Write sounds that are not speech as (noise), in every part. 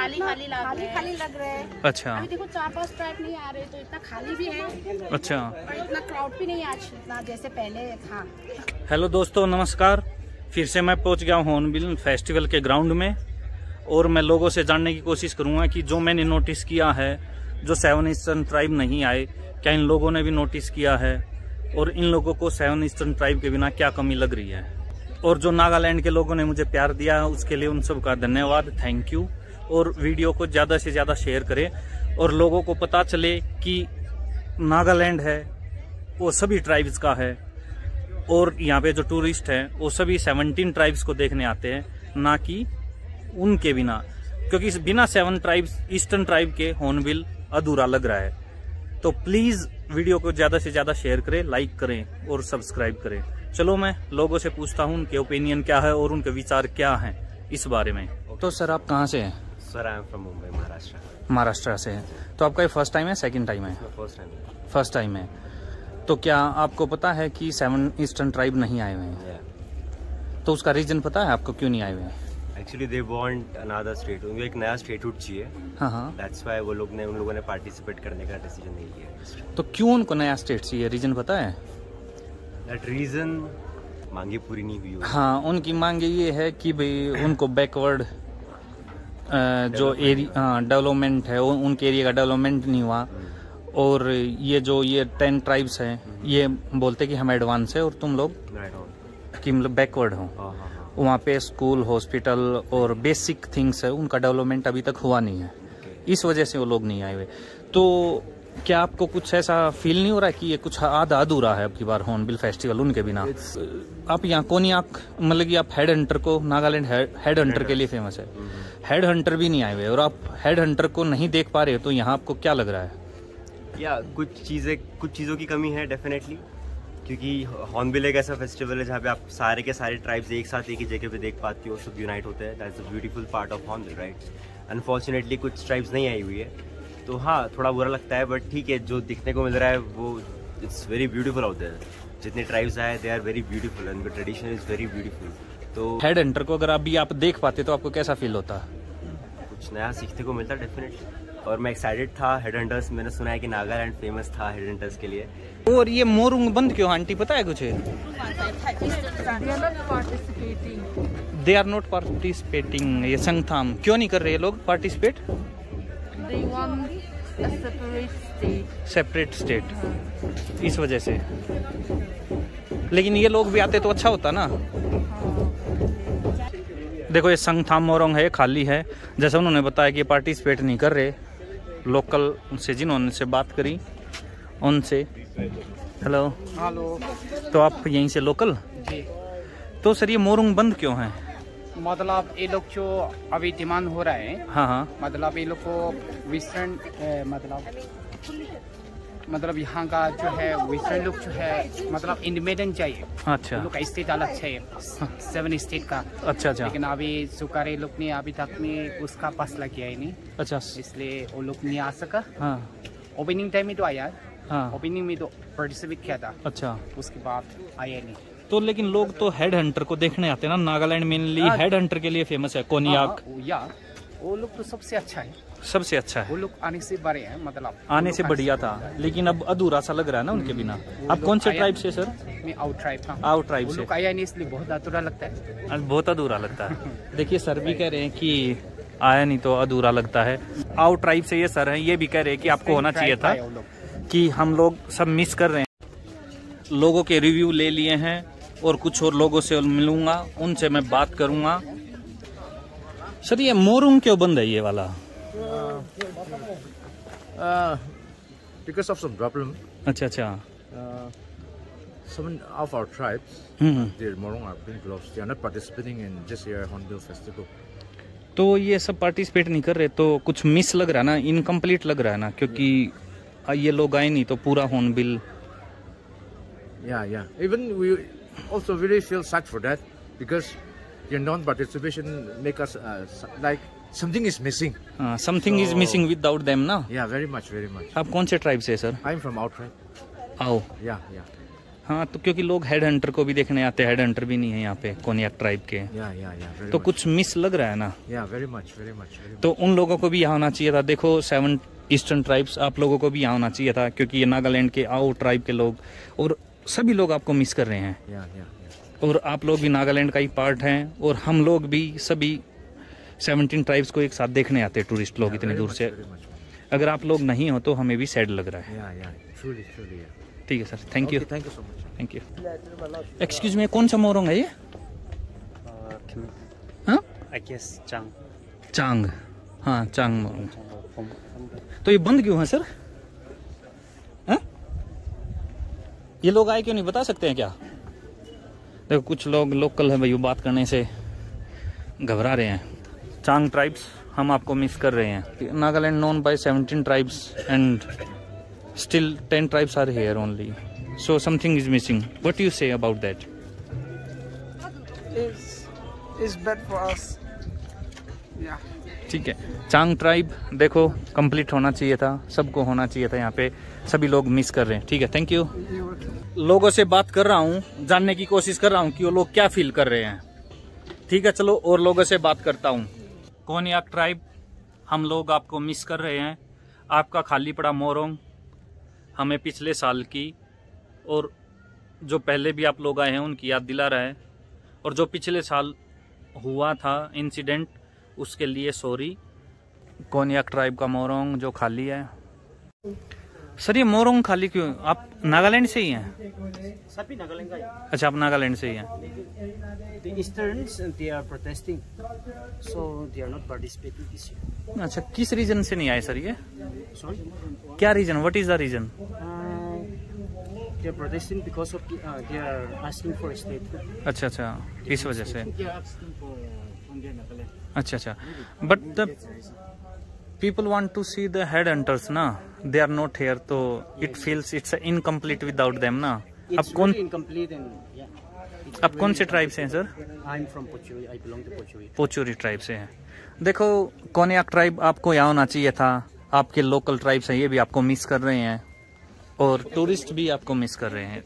खाली खाली लग खाली हाँ। खाली लग रहे हैं। अच्छा। अभी देखो चार पाँच ट्रैक नहीं आ रहे तो इतना खाली भी है। अच्छा। और इतना क्राउड भी नहीं आज इतना जैसे पहले था। हेलो दोस्तों नमस्कार। फिर से मैं पहुँच गया हूँ हॉर्नबिल फेस्टिवल के ग्राउंड में और मैं लोगों से जानने की कोशिश करूँगा कि जो मैंने नोटिस किया है जो सेवन ईस्टर्न ट्राइब नहीं आए क्या इन लोगों ने भी नोटिस किया है? और इन लोगों को सेवन ईस्टर्न ट्राइब के बिना क्या कमी लग रही है? और जो नागालैंड के लोगों ने मुझे प्यार दिया उसके लिए उन सबका धन्यवाद। थैंक यू और वीडियो को ज़्यादा से ज़्यादा शेयर करें और लोगों को पता चले कि नागालैंड है, वो सभी ट्राइब्स का है और यहाँ पे जो टूरिस्ट हैं, वो सभी 17 ट्राइब्स को देखने आते हैं, ना कि उनके बिना। क्योंकि बिना सेवन ट्राइब्स ईस्टर्न ट्राइब के हॉर्नबिल अधूरा लग रहा है। तो प्लीज़ वीडियो को ज़्यादा से ज़्यादा शेयर करें लाइक करें और सब्सक्राइब करें। चलो मैं लोगों से पूछता हूँ उनके ओपिनियन क्या है और उनके विचार क्या हैं इस बारे में। तो सर, आप कहाँ से हैं? Sir I am from Mumbai Maharashtra Maharashtra से हैं। तो आपका ये फ़र्स्ट टाइम है सेकंड टाइम है? फ़र्स्ट टाइम फ़र्स्ट टाइम है। तो क्या आपको पता है कि सेवन ईस्टर्न ट्राइब नहीं आए हुए हैं? तो उसका रीजन पता है आपको क्यों नहीं आए हुए हैं? Actually they want another state उनको एक नया स्टेटहुड चाहिए। हाँ हाँ। दैट्स व्हाई वो लोग ने उन लोगों ने पार्टिसिपेट करने का डिसीज़न नहीं किया। तो क्यों उनको नया स्टेट चाहिए? रीजन पता है? दैट रीजन मांगी पूरी नहीं हुई हाँ उनकी मांग ये है कि भाई उनको बैकवर्ड जो एरिया डेवलपमेंट है उनके एरिया का डेवलपमेंट नहीं हुआ। और ये जो ये टेन ट्राइब्स हैं ये बोलते कि हम एडवांस है और तुम लोग कि मतलब बैकवर्ड हो। हाँ हाँ हाँ। वहाँ पे स्कूल हॉस्पिटल और बेसिक थिंग्स है उनका डेवलपमेंट अभी तक हुआ नहीं है। इस वजह से वो लोग नहीं आए हुए। तो क्या आपको कुछ ऐसा फील नहीं हो रहा है कि ये कुछ आधा अधूरा है अब की बार हॉर्नबिल फेस्टिवल उनके बिना? आप यहाँ कोनी आँख मतलब कि आप हेड हंटर को नागालैंड हेड हंटर के लिए फ़ेमस है। हेड हंटर भी नहीं आए हुए और आप हेड हंटर को नहीं देख पा रहे हो तो यहाँ आपको क्या लग रहा है? या कुछ चीज़ें कुछ चीज़ों की कमी है डेफिनेटली क्योंकि हॉर्नबिल एक ऐसा फेस्टिवल है जहाँ पे आप सारे के सारे ट्राइब्स एक साथ एक ही जगह पे देख पाती हो सब यूनाइट होते हैं। That's the beautiful part of hornbill right unfortunately कुछ ट्राइब्स नहीं आई हुई है। तो हाँ थोड़ा बुरा लगता है बट ठीक है जो दिखने को मिल रहा है वो it's very beautiful out there जितने ट्राइब्स आए they are very beautiful and the tradition is very beautiful तो हेड हंटर को अगर अभी आप देख पाते तो आपको कैसा फील होता? कुछ नया सीखने को मिलता डेफिनेटली और मैं एक्साइटेड था हेड हंटर्स मैंने सुना है कि नागालैंड फ़ेमस था हेड हंटर्स के लिए. और ये मोरुंग बंद क्यों आंटी पता है कुछ? दे आर नॉट पार्टिसिपेटिंग ये संगथाम. क्यों नहीं कर रहे लोग? Participate They want a separate state. Separate state इस वजह से। लेकिन ये लोग भी आते तो अच्छा होता ना। देखो ये संगथाम मोरंग है खाली है। जैसे उन्होंने बताया कि ये पार्टिसिपेट नहीं कर रहे। लोकल उनसे जिन्होंने से बात करी उनसे। हेलो हेलो तो आप यहीं से लोकल जी। तो सर ये मोरंग बंद क्यों है? मतलब ये लोग जो अभी डिमांड हो रहा है हाँ हाँ। मतलब ये लोग को वेस्टर्न मतलब मतलब यहाँ का जो है वेस्टर्न लोग जो है मतलब इंडिपेंडेंट चाहिए। अच्छा। उन लोग का स्टेट अलग चाहिए सेवन स्टेट का। अच्छा अच्छा। लेकिन अभी सुकारे लोग ने अभी तक में उसका फैसला किया ही नहीं। अच्छा। इसलिए वो लोग नहीं आ सका। हाँ। ओपनिंग टाइम में तो आया। हाँ। ओपनिंग में तो पार्टिसिपेट किया था। अच्छा। उसके बाद आया नहीं। तो लेकिन लोग तो हेड हंटर को देखने आते हैं ना नागालैंड मेनली। हेड हंटर के लिए फ़ेमस है कोनियाक हाँ, या वो लोग तो सबसे अच्छा है। सबसे अच्छा है। वो लोग आने से बड़े हैं मतलब आने से बढ़िया था लेकिन अब अधूरा सा लग रहा है ना उनके बिना। आप कौन से ट्राइब से सर मैं आउट ट्राइब था। आउट ट्राइब से। आया नहीं इसलिए बहुत अधूरा लगता है। बहुत अधूरा लगता है। (laughs) देखिए सर भी कह रहे हैं कि आया नहीं तो अधूरा लगता है। आउट ट्राइब से ये सर हैं ये भी कह रहे हैं कि आपको होना चाहिए था कि हम लोग सब मिस कर रहे हैं। लोगों के रिव्यू ले लिए हैं और कुछ और लोगों से मिलूँगा उनसे मैं बात करूँगा। सर ये मोरूम क्यों बंद है ये वाला? बिकॉज़ ऑफ़ सम प्रॉब्लम अच्छा अच्छा। ऑफ़ आवर ट्राइब्स तो ये सब पार्टिसिपेट नहीं कर रहे तो कुछ मिस लग रहा है ना? इनकम्प्लीट लग रहा है ना? क्योंकि ये लोग आए नहीं तो पूरा होन बिल या या even also really feel sad for that because their non-participation make us uh, like something is missing. Something is So- missing without them ना Yeah, very much, very much. आप कौन से ट्राइब से सर I'm from outright. आओ Yeah, yeah. हाँ तो क्योंकि लोग हेड हंटर को भी देखने आते हैं हेड हंटर भी नहीं है यहाँ पे कोनियाक ट्राइब के Yeah, yeah, yeah. तो much. कुछ मिस लग रहा है ना Yeah, very much, very much, very much. तो उन लोगों को भी यहाँ आना चाहिए था देखो सेवन ईस्टर्न ट्राइब्स आप लोगों को भी यहाँ आना चाहिए था क्योंकि ये नागालैंड के आओ ट्राइब के लोग और सभी लोग आपको मिस कर रहे हैं। Yeah, yeah, yeah. और आप लोग भी नागालैंड का ही पार्ट हैं और हम लोग भी सभी सेवनटीन ट्राइब्स को एक साथ देखने आते हैं टूरिस्ट लोग इतने दूर से। अगर आप लोग नहीं हो तो हमें भी सैड लग रहा है. ठीक है sir thank you Okay, thank you so thank you excuse me कौन सा मोरंग है ये? हाँ? Chang. चांग हाँ चांग मोरंग। तो ये बंद क्यों है सर हाँ? ये लोग आए क्यों नहीं? बता सकते हैं क्या? देखो कुछ लोग लोकल है भाई वो बात करने से घबरा रहे हैं। चांग ट्राइब्स हम आपको मिस कर रहे हैं। Nagaland known by 17 tribes and still 10 tribes are here only so something is missing what you say about that It's, it's bad for us. Yeah. ठीक है। चांग ट्राइब देखो कंप्लीट होना चाहिए था सबको होना चाहिए था यहाँ पे। सभी लोग मिस कर रहे हैं। ठीक है थैंक यू लोगों से बात कर रहा हूँ, जानने की कोशिश कर रहा हूँ कि वो लोग क्या फील कर रहे हैं। ठीक है, चलो और लोगों से बात करता हूँ। कौन याक ट्राइब हम लोग आपको मिस कर रहे हैं। आपका खाली पड़ा मोरोंग, हमें पिछले साल की और जो पहले भी आप लोग आए हैं, उनकी याद दिला रहा है। और जो पिछले साल हुआ था इंसिडेंट उसके लिए सॉरी कौन कोनियाक ट्राइब का मोरोंग जो खाली है? सर ये मोरोंग खाली क्यों आप नागालैंड से ही हैं सभी नागालैंड का ही। अच्छा आप नागालैंड से ही हैं The Easterns they are protesting, so they are not participating this year. अच्छा किस रीजन से नहीं आए सर ये Sorry, क्या reason what is the reason uh, they are protesting because of the, uh, they are asking for a state. अच्छा अच्छा इस वजह से uh. अच्छा अच्छा but the people want to see the head hunters ना दे आर नॉट हेयर तो it feels it's incomplete without them ना अब It's कौन really incomplete and yeah. कौन से ट्राइब से हैं sir I'm from Pochuri. I belong to Pochuri. Pochury tribe से हैं देखो कोनियाक ट्राइब आपको यहाँ होना चाहिए था आपके लोकल ट्राइब्स हैं ये भी आपको मिस कर रहे हैं और टूरिस्ट भी आपको मिस कर रहे हैं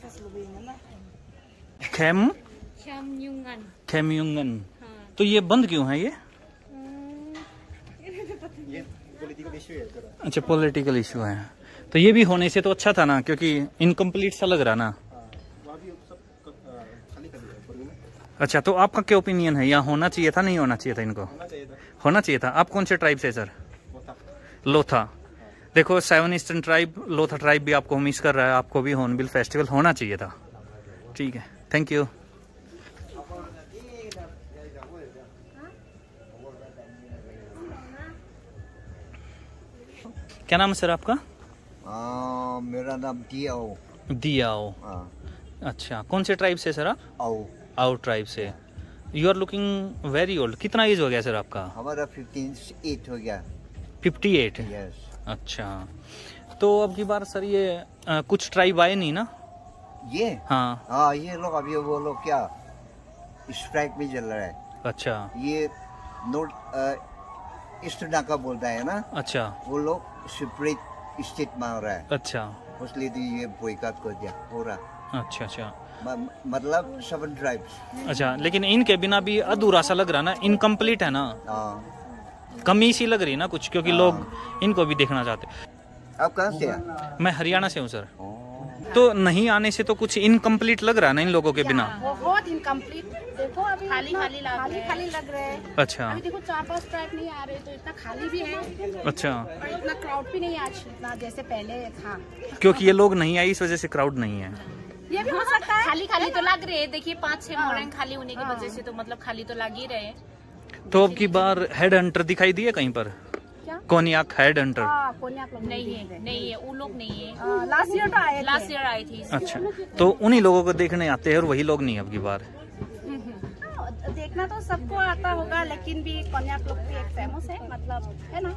खेम खेमयुंगन तो ये बंद क्यों है ये अच्छा पॉलिटिकल इशू है। तो ये भी होने से तो अच्छा था ना क्योंकि इनकम्प्लीट सा लग रहा ना। अच्छा तो आपका क्या ओपिनियन है? यहाँ होना चाहिए था नहीं होना चाहिए था इनको? होना चाहिए था। आप कौन से ट्राइब से सर लोथा। देखो seven eastern tribe Lotha tribe भी आपको मिस कर रहा है। आपको भी हॉर्नबिल फेस्टिवल होना चाहिए था। ठीक है। थैंक यू क्या नाम है सर आपका? आ, मेरा नाम दियाओ। दियाओ। हाँ। अच्छा कौन से ट्राइब से सर आप? आओ। आउट ट्राइब से। You are looking very old कितना एज हो गया सर आपका? हमारा फिफ्टीन एट हो गया। फिफ्टी एट यस अच्छा। तो अब की बार सर ये अ, कुछ ट्राइब आए नहीं ना? ये? हाँ। हाँ ये लोग अभी वो लोग क्या? स्ट्राइक में चल रहा है। अच्छा। ये नोट ईस्ट नाका बोलता है ना? अच्छा। वो लोग सेपरेट स्टेट मांग रहा है। अच्छा। इसलिए तो ये बोयकॉट कर दिया। हो रहा। अच्छा अच्छा। म- मतलब सेवन ट्राइब्स अच्छा लेकिन इनके बिना भी अधूरा सा लग रहा ना? इनकम्प्लीट है ना? हाँ। कमी सी लग रही है ना कुछ? क्योंकि लोग इनको भी देखना चाहते। आप कहाँ से हैं? मैं हरियाणा से हूँ सर। तो नहीं आने से तो कुछ इनकम्प्लीट लग रहा है ना इन लोगों के बिना? बहुत इनकम्प्लीट देखो अभी खाली- खाली लग खाली रहे हैं। खाली लग रहे हैं। अच्छा। अभी देखो चार पाँच ट्रैक नहीं आ रहे तो इतना खाली भी है अच्छा। और इतना क्राउड भी नहीं आज इतना जैसे पहले था। क्योंकि ये लोग नहीं आए इस वजह से क्राउड नहीं है। ये भी हो सकता है। खाली खाली तो लग रहे हैं। देखिए पाँच छह हाँ। मोरंग खाली होने की हाँ। वजह से तो मतलब खाली तो लग ही रहे तो अब की बार हेड हंटर दिखाई दिए कहीं पर? क्या? कोनियाक हेड हंटर हाँ नहीं है नहीं है वो लोग नहीं है। लास्ट ईयर तो आए लास्ट ईयर आई थी। अच्छा तो उन्हीं लोगों को देखने आते हैं और वही लोग नहीं अब की बार। देखना तो सबको आता होगा लेकिन भी कोन्याक लोग भी एक फ़ेमस है मतलब है ना?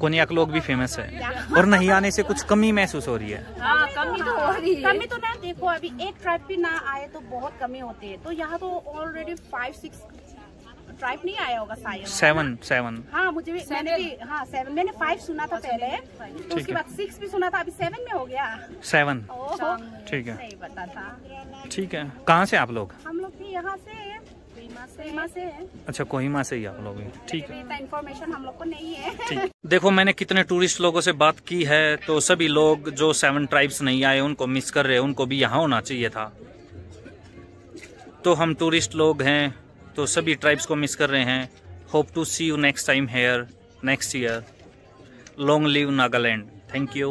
कोनियाक लोग भी फ़ेमस है। और नहीं आने से कुछ कमी महसूस हो रही है। हाँ कमी तो हो रही है। कमी तो ना देखो अभी एक ट्राइब भी ना आए तो बहुत कमी होती है। तो यहाँ तो ऑलरेडी फाइव सिक्स ट्राइब नहीं आया होगा शायद। सेवन सेवन हाँ मुझे भी मैंने भी हाँ सेवन मैंने फाइव सुना था पहले तो उसके बाद सिक्स भी सुना था अभी सेवन में हो गया। सेवन ठीक है। नहीं पता था। ठीक है। कहाँ से आप लोग? हम लोग भी यहाँ से हैं। हैं। अच्छा कोहिमा से ही। आप लोग हैं। ठीक है। इन्फॉर्मेशन हम लोग को नहीं है। ठीक देखो मैंने कितने टूरिस्ट लोगों से बात की है तो सभी लोग जो सेवन ट्राइब्स नहीं आए उनको मिस कर रहे हैं उनको भी यहाँ होना चाहिए था। तो हम टूरिस्ट लोग हैं तो सभी ट्राइब्स को मिस कर रहे हैं। Hope to see you next time here next year long live Nagaland thank you